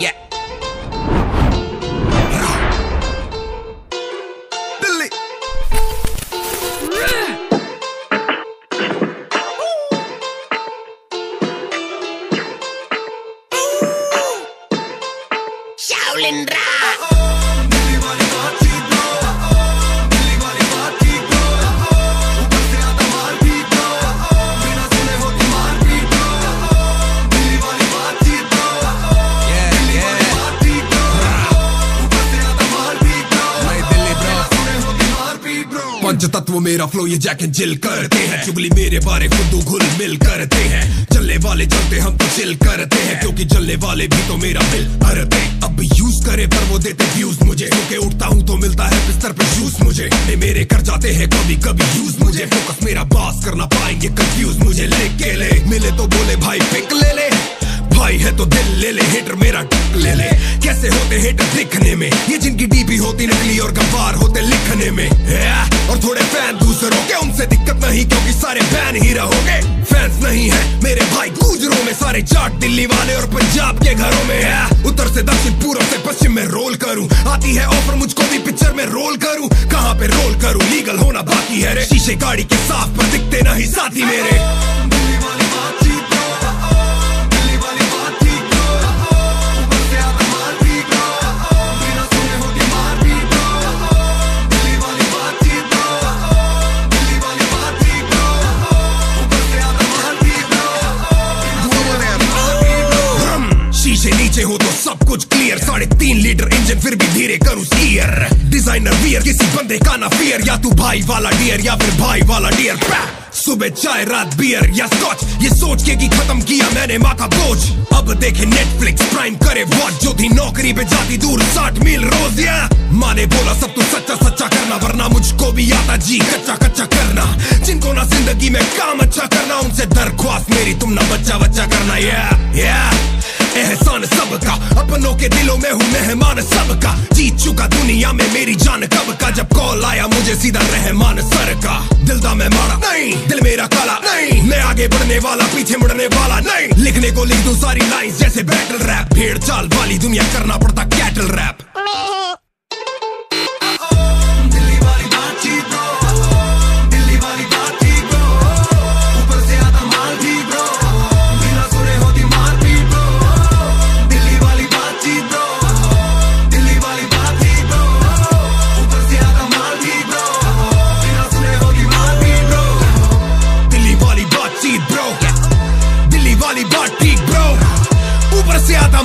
Dạ. Shaolin Ra? Ờ, ờ. पंच तत्व मेरा flow ये जैक एंड जिल करते हैं। चुगली मेरे बारे खुद घुल मिल करते हैं। चलने वाले चलते हम तो चिल करते हैं। क्योंकि चलने वाले भी तो मेरा बिल भरते अब यूज़ करे पर वो देते व्यूज़ मुझे। क्योंकि उठता हूँ तो मिलता है बिस्तर पे जूस मुझे। ए मेरे कर जाते हैं कभी कभी यूज़ मुझे। फोकस मेरा पास करना पाएँगे कंफ्यूज मुझे। लेके ले मिले तो बोले भाई पिक ले ले। भाई है तो दिल ले ले हेटर मेरा टक ले ले। कैसे होते हेटर दिखने में? ये जिनकी डीपी होती नकली और गंवार होते लिखने में। या, और थोड़े फ़ैन दूसरों के। उनसे दिक्कत नहीं, क्योंकि सारे फ़ैन ही रहोगे। फैंस नहीं है मेरे भाई, गुजरों में सारे चाट दिल्ली वाले और पंजाब के घरों में है। उत्तर से दक्षिण, पूर्व से पश्चिम में रोल करूँ। आती है ऑफ़र मुझको भी पिक्चर में रोल करूँ। कहाँ पे रोल करूँ? लीगल होना बाकी है रे। शीशे गाड़ी के साफ़ पर दिखते नीचे हो तो सब कुछ क्लियर साढ़े तीन लीटर इंजन फिर भी धीरे करूँ स्टीयर डिज़ाइनर वियर किसी बंदे का ना फियर या तू भाई वाला डियर या फिर भाई वाला डियर सुबह चाय, रात बियर या स्कॉच ये सोच के कि खत्म किया मैंने माँ का बोझ। अब देखे नेटफ्लिक्स प्राइम करे वॉच जो थी नौकरी पे जाती दूर, साठ मील रोज या माँ ने बोला, सब तू सच्चा सच्चा करना, वरना मुझको भी आता जी, कच्चा कच्चा करना। जिनको ना ज़िंदगी में काम अच्छा करना, उनसे दरख्वास्त मेरी, तुम ना बच्चा बच्चा करना या के दिलों में हूँ मेहमान सबका। जीत चुका दुनिया में मेरी जान कब का? जब कॉल आया, मुझे सीधा रहमान सर का। दिल दा मैं मारा नहीं। दिल मेरा काला, नहीं। मैं आगे बढ़ने वाला, पीछे मुड़ने वाला, नहीं। लिखने को लिख दूँ सारी लाइन जैसे बैटल रैप भेड़ चाल वाली दुनिया करना पड़ता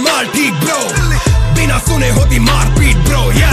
माल ठीक ब्रो बिना सुने होती मार पीट ब्रो या